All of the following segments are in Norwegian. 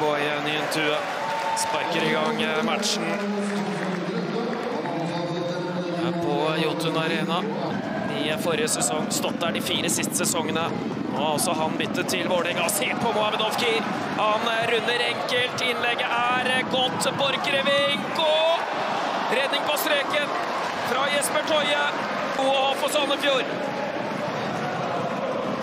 Dadisboy tue. sparker i gang matchen her på Jotun Arena. I forrige sesong stått der de fire siste sesongene. Har også han byttet til Vålerenga. Se på Mohammed Ofkir! Han runder enkelt. Innlegget er godt. Borchgrevink og redning på streken fra Jesper Toje. Og for Sandefjord.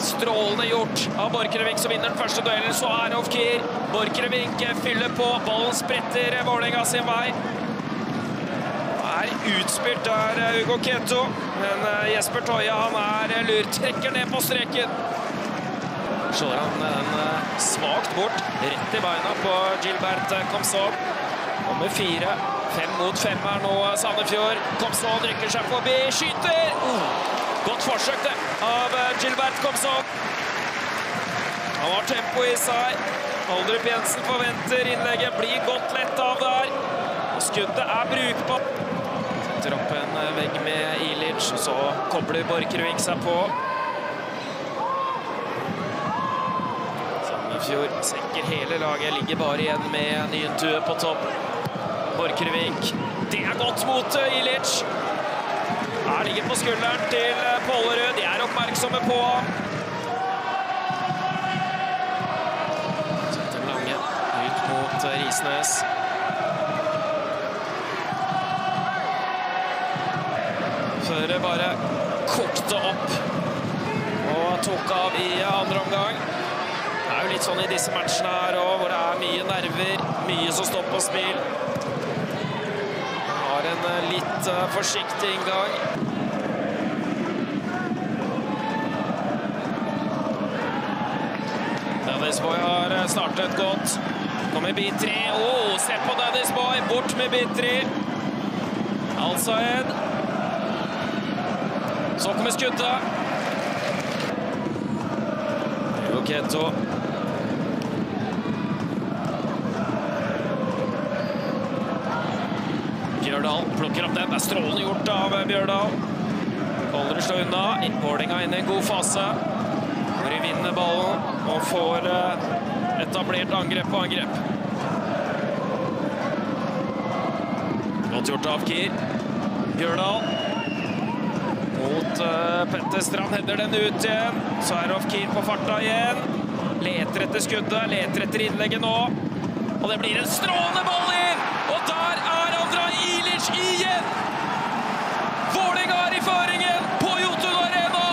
Strålende gjort av Borchgrevink, som vinner den første duellen. Så er Ofkir. Borchgrevink fyller på. Ballen spretter Vålerenga sin vei. Er utspilt der Hugo Keto, men Jesper Toya han er lur. Trekker ned på streken. Slår han den svakt bort. Rett i beina på Gilbert Komson. Nummer fire. Fem mot fem er nå Sandefjord. Komson rykker seg forbi. Skyter! Oh. Godt forsøk det av Gilbert Komson. Han har tempo i seg. Oldrup Jensen forventer innlegget. Blir godt lett av der. Og skuddet er brukbart. Setter opp en vegg med Ilic, og så kobler Borchgrevink seg på. Sandefjord senker hele laget. Ligger bare igjen med Nyentue på topp. Borchgrevink. Det er godt mot Ilic. Her ligger på skulderen til Pålerud. De er oppmerksomme på ham. Setter Lange ut mot Risnes. Før det bare kokte opp og tok av i andre omgang. Det er jo litt sånn i disse matchene her òg, hvor det er mye nerver, mye som står på spill. Har en litt forsiktig inngang. Dadisboy har startet godt. Kommer bit tre. Oh, se på Dadisboy! Bort med bit tre. en. Så kommer skuddet. Keto. Bjørdal plukker opp den. Det er strålende gjort av Bjørdal. Holder det slå unna. Vålerenga inne i en god fase. Hvor vinner ballen og får etablert angrep på angrep. Godt gjort av Kier. Bjørdal mot Petter Strand. Header den ut igjen. Så er Ofkir på farta igjen. Leter etter skuddet, leter etter innlegget nå. Og det blir en strålende ball inn! Og der er Andra Ilic igjen! Vålerenga er i føringen på Jotun Arena!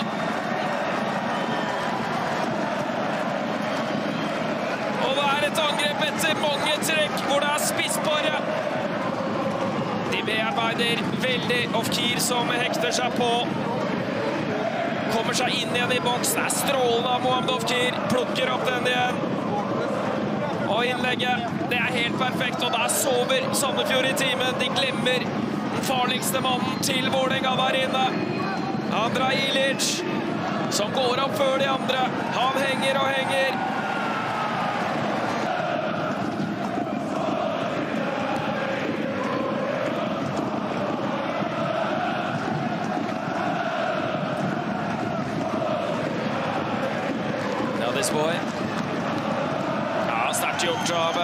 Og det er et angrep etter mange trekk hvor det er spissbare. De bearbeider veldig Ofkir som hekter seg på. Kommer seg inn igjen i boks. Det er strålende av Mohamed Ofkir. Plukker opp den igjen. Og innlegget, det er helt perfekt. Og der sover Sandefjord i timen. De glemmer den farligste mannen til Vålerenga der inne. Andra Ilic, som går opp før de andre. Han henger og henger. Dadisboy. Ja, sterkt gjort av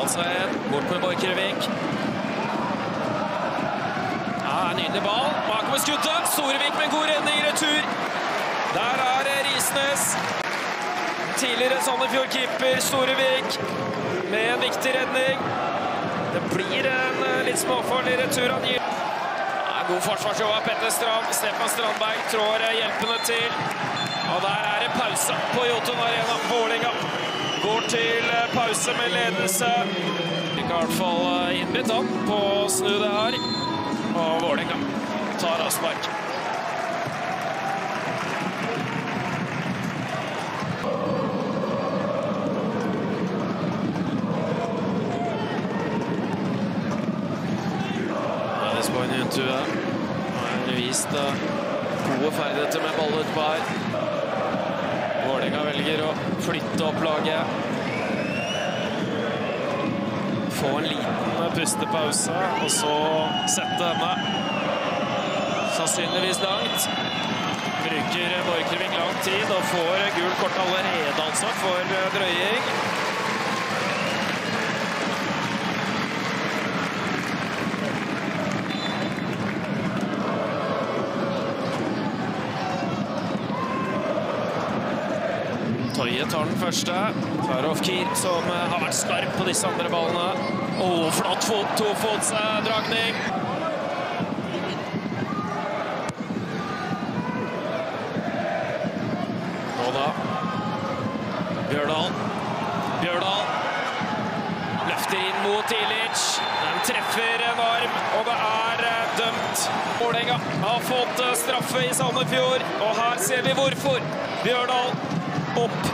Altså en bort med Borchgrevink. Ja, nydelig ball. Bakover skuddet. Storevik med god redning i retur. Der er Risnes. Tidligere Sandefjord-keeper Storevik med en viktig redning. Det blir en litt småfarlig retur han gir. God forsvarsjobb av Petter Strand. Stefan Strandberg trår hjelpende til. Og der er det pause på Jotun Arena. Vålerenga går til pause med ledelse. Fikk i hvert fall innbitt han på å snu det her. Og Vålerenga tar avspark. Dadisboy Nyentue har vist gode ferdigheter med ballutpar. Vålerenga velger å flytte opp laget. Få en liten pustepause, og så sette henne sannsynligvis langt. bruker Borchgrevink lang tid og får gult kort allerede altså for drøying. Toje tar den første. Farov Kir som har vært skarp på disse andre ballene. Oh, flott fot, tofotsdragning. Nå da. Bjørdal. Bjørdal. Løfter inn mot Ilic. Den treffer en arm, og det er eh, dømt. Vålerenga har fått eh, straffe i Sandefjord, og her ser vi hvorfor. Bjørdal opp eh,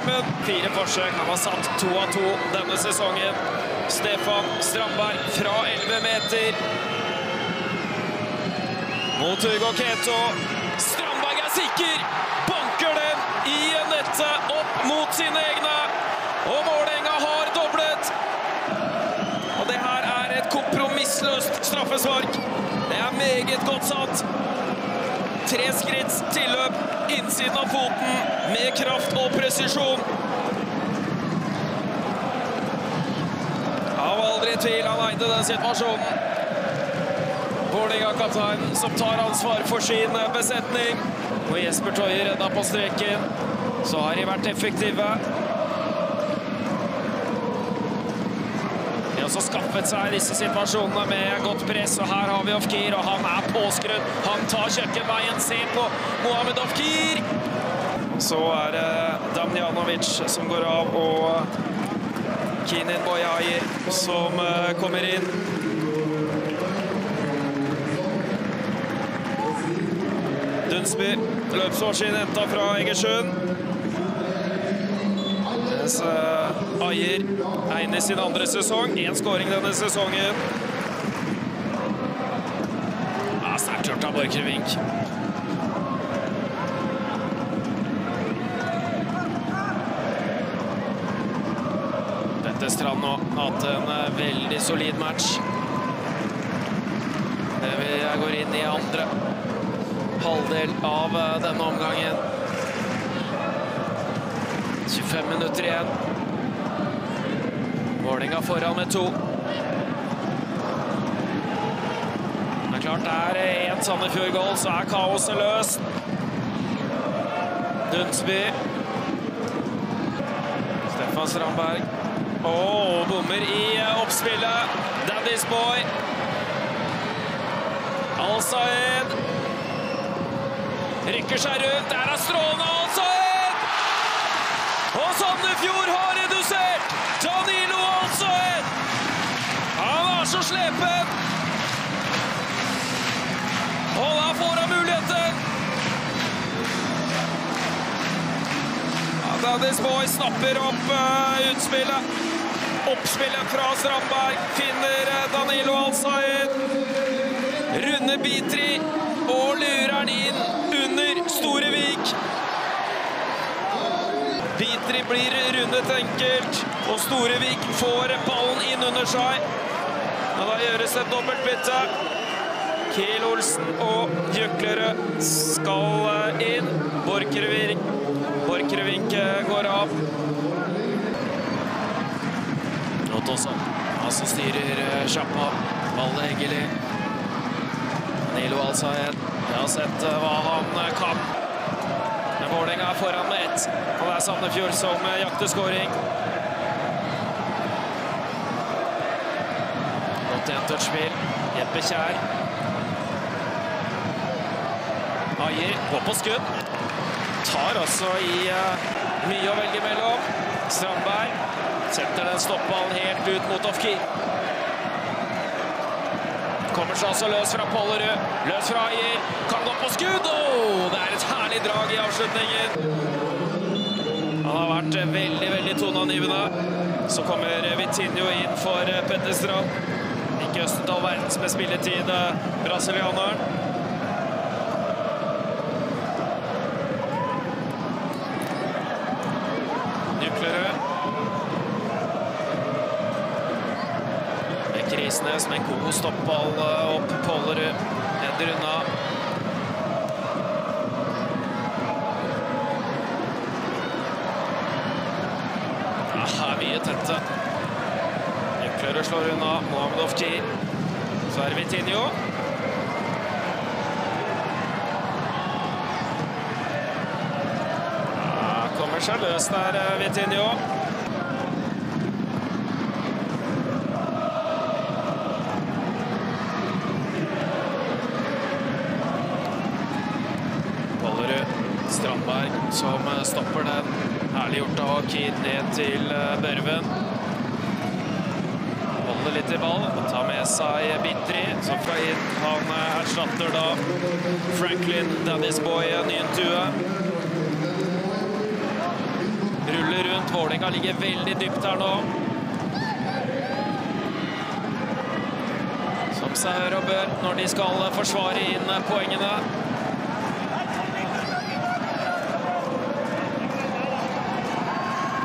armen. Fire forsøk. Han har satt to av to denne sesongen. Stefan Strandberg fra 11 meter. Mot Hugo Keto. Strandberg er sikker! Banker den i nettet, opp mot sine egne. Og Vålerenga har doblet. Og det her er et kompromissløst straffespark. Det er meget godt satt. Tre skritts tilløp, innsiden av foten, med kraft og presisjon. Han var aldri i tvil, han eide den situasjonen. Vålerenga-kapteinen som tar ansvar for sin besetning. Og Jesper Toje redda på streken. Så har de vært effektive. Har også skaffet seg disse situasjonene med godt press, og her har vi Ofkir, og han er påskrudd. Han tar kjøkkenveien, ser på Mohammed Ofkir. Så er det Damjanovic som går av, og Kinin Boyayer som eh, kommer inn. Dunsby, løpsmaskin henta fra Egersund. Mens uh, Ayer er sin andre sesong. Én skåring denne sesongen. Ja, Sterkt gjort av Borchgrevink. Petter Strand nå hatt en uh, veldig solid match. Det vi går inn i andre halvdel av uh, denne omgangen. 25 minutter igjen. Vålerenga foran med to. Det er klart det er én Sandefjord-goal, så er kaoset løst. Dunsby. Stefan Strandberg. Å, bommer i oppspillet. Daddy's boy. Al-Saed. Rykker seg rundt. Der er strålende Al-Saed! Og Sandefjord har Boy snapper opp uh, utspillet. Oppspillet fra Strandberg finner uh, Danilo Alsaid. Runder Runde Bitri og lurer han inn under Storevik. Bitri blir rundet enkelt, og Storevik får ballen inn under seg. Og da gjøres et dobbeltbytte. Kiel Olsen og Jøklerød skal inn. Borchgrevink Borchgrevink går av. Ottosson, han som styrer sjappa. Valle Heggeli. Nilo Al-Sayed. Har sett hva han kan. Men Vålerenga er foran med ett. Og det er Sandefjord som jakter skåring. Godt entouch-spill. Jeppe Kjær. Ayer går på skudd. Tar altså i uh, mye å velge mellom. Strandberg setter den stoppballen helt ut mot Ofki. Kommer seg altså løs fra Pollerud. Løs fra Ayer. Kan gå på skudd! Det er et herlig drag i avslutningen. Han har vært veldig, veldig toneangivende. Så kommer Vitinho inn for Petter Strand. Ikke Østendal verdens med spilletid, brasilianeren. Isnes med en god stoppball eh, opp Pollerud. Ender unna. Ja, her er mye tette. Ekløre slår unna. Mohamed Oftir. Så er Vitinho. Ja, kommer seg løs der, eh, Vitinho. Strandberg som stopper den. Herlig gjort av Kid ned til Børven. Holder litt i ball, og tar med seg Bitri, som fra inn. Han erstatter da Franklin Daddy's Boy Nyentue. Ruller rundt. Vålerenga ligger veldig dypt her nå. Som seg hør og bør når de skal forsvare inn poengene.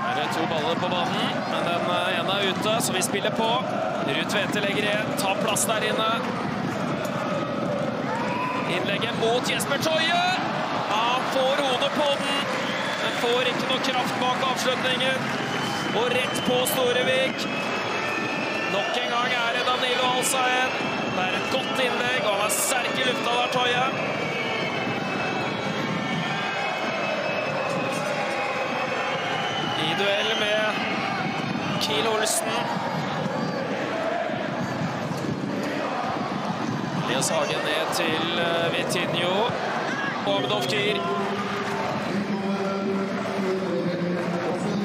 Her er to baller på banen, men den ene er ute, så vi spiller på. Ruud Tvete legger igjen, tar plass der inne. Innlegget mot Jesper Toje. Han får hodet på den, men får ikke noe kraft bak avslutningen. Og rett på Storevik. Nok en gang er det Danilo Alsaen. Det er et godt innlegg, og han er sterk i lufta der, Toje. Duell med Kiel Olsen. Elias Hagen ned til Vitinho. Mohamed Ofkir.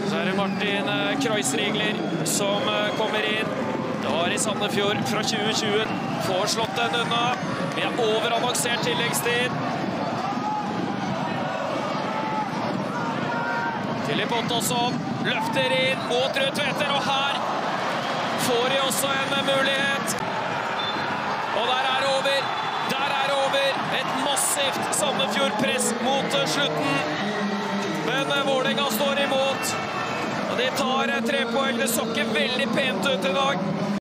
Så er det Martin Kreuzrigler som kommer inn. Det var i Sandefjord fra 2020. Får slått den unna. Vi er overannonsert tilleggstid. Filip Ottosson løfter inn mot Ruud Tveter, og her får de også en mulighet. Og der er det over. Der er det over. Et massivt Sandefjord-press mot slutten. Men Vålerenga står imot. Og de tar tre poeng. Det så ikke veldig pent ut i dag.